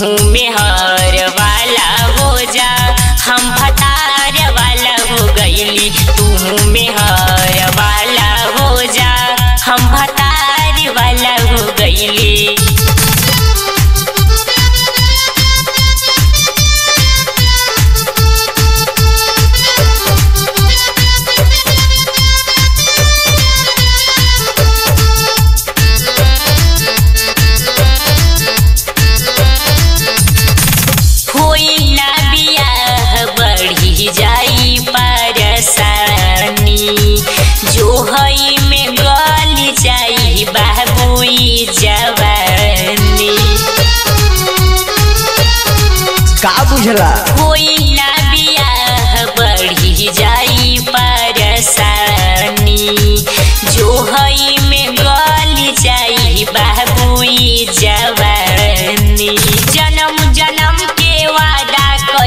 तू मेहर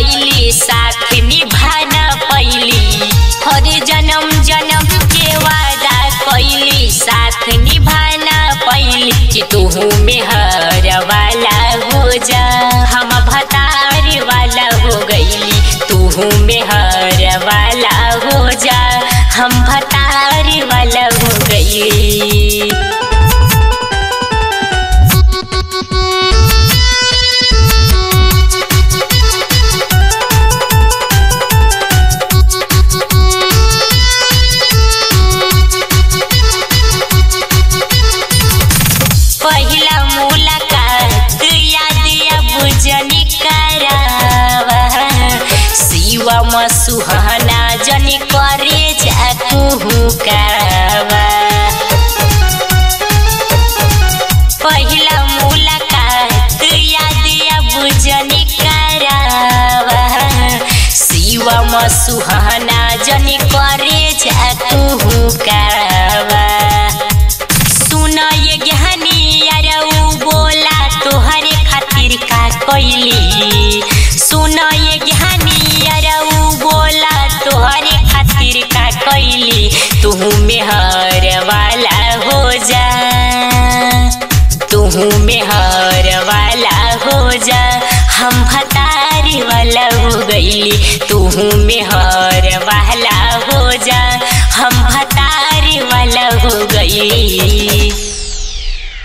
कैली साथ निभाना पैली हरे जन्म जन्म के वादा कैली साथ निभाना पैली कि तू मेहर वाला हो जा। हम भतार वाला हो गईली। तू मेहर वाला हो जा। हम भतार वाला हो गईली। शिवम सुहाना जनी करे जाकू कावा पहिला मुलाकात याद अब जनी करावा। जनी करे सुन ये ज्ञानी अरऊ बोला, तोहरे खातिर का कैली तू मेहर वाला हो जा। तू मेहर वाला हो जा। हम हतारी वाला हो गई। तू मेहर